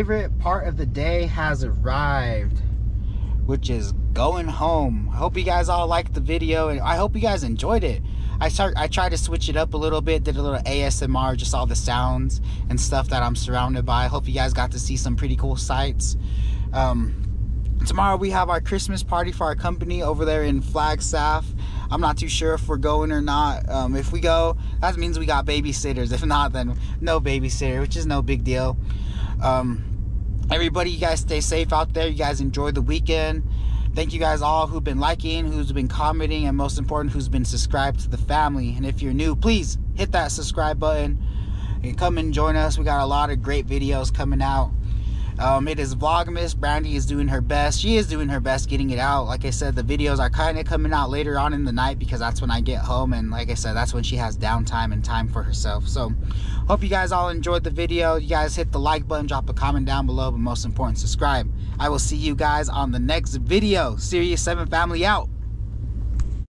favorite part of the day has arrived, which is going home. I hope you guys all liked the video and I hope you guys enjoyed it. I start I tried to switch it up a little bit, did a little ASMR, just all the sounds and stuff that I'm surrounded by. I hope you guys got to see some pretty cool sights. Um, tomorrow we have our Christmas party for our company over there in Flagstaff. I'm not too sure if we're going or not. Um, if we go, that means we got babysitters. If not, then no babysitter, which is no big deal. Um, everybody, you guys stay safe out there. You guys enjoy the weekend. Thank you guys all who've been liking, who's been commenting, and most important, who's been subscribed to the family. And if you're new, please hit that subscribe button and come and join us. We got a lot of great videos coming out. Um, it is Vlogmas. Brandy is doing her best. She is doing her best getting it out. Like I said, the videos are kind of coming out later on in the night because that's when I get home. And like I said, that's when she has downtime and time for herself. So hope you guys all enjoyed the video. You guys hit the like button, drop a comment down below, but most important, subscribe. I will see you guys on the next video. Serious 7 Family out.